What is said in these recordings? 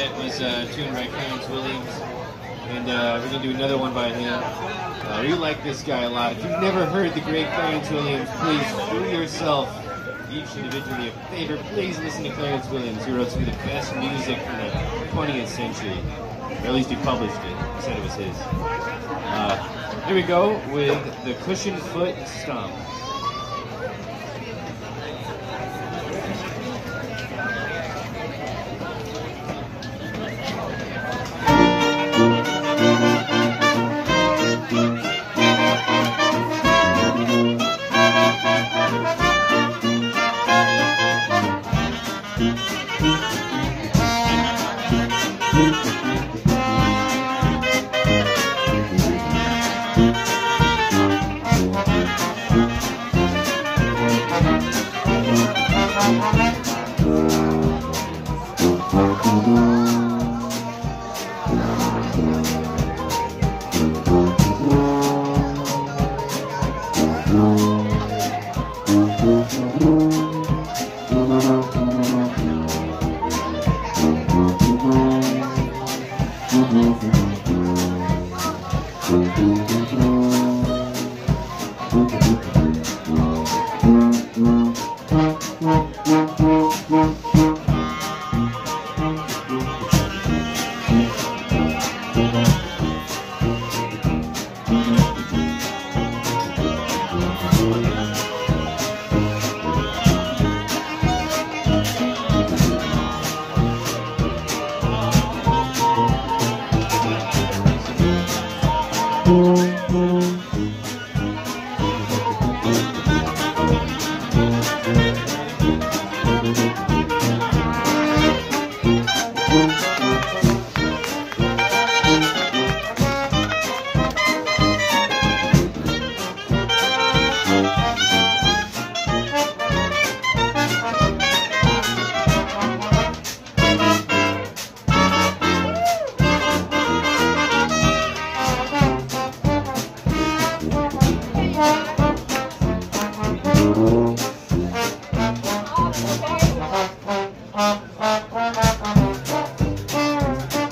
set was uh, tuned by Clarence Williams, and uh, we're gonna do another one by him. Uh, we like this guy a lot. If you've never heard the great Clarence Williams, please do yourself each individually a favor. Please listen to Clarence Williams. He wrote some of the best music from the 20th century, or at least he published it. He said it was his. Uh, here we go with the Cushion Foot Stomp.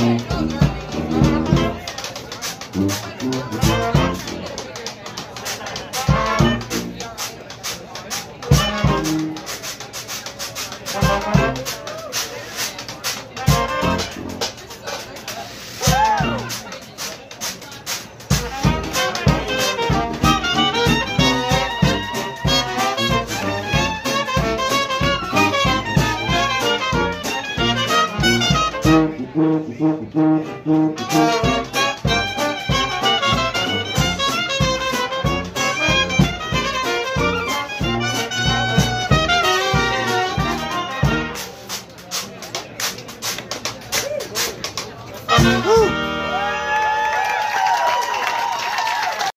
Música Woo!